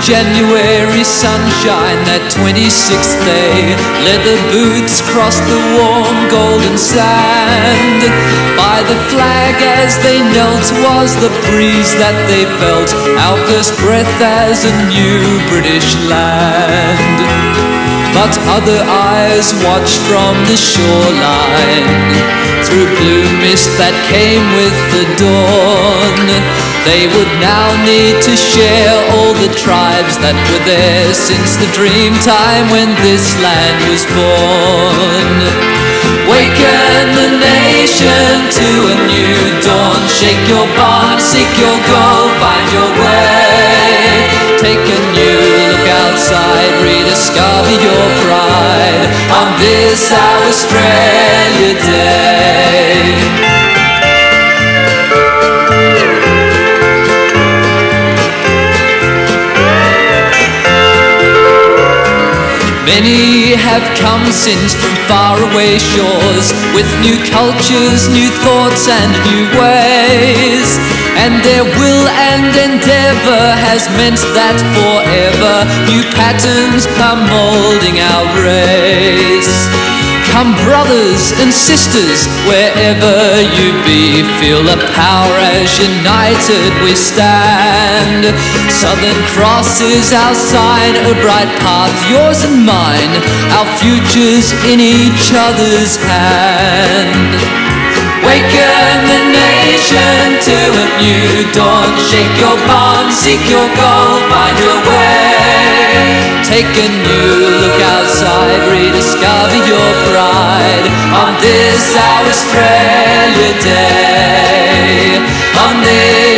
January sunshine, that 26th day, leather boots crossed the warm golden sand. By the flag as they knelt was the breeze that they felt, our first breath as a new British land. But other eyes watched from the shoreline through blue mist that came with the dawn. They would now need to share the tribes that were there since the dream time when this land was born. Waken the nation to a new dawn. Shake your bond, seek your goal, find your way. Take a new look outside, rediscover your pride on this our Australia Day. Many have come since from faraway shores with new cultures, new thoughts, and new ways. And their will and endeavor has meant that forever new patterns are molding our race. Come, brothers and sisters, wherever you be, feel the power as united we stand. Southern Cross is our sign, a bright path, yours and mine, our futures in each other's hand. Waken the nation to a new dawn, shake your bond, seek your goal, find your way. Take a new look outside, rediscover your pride on this our Australia Day. On this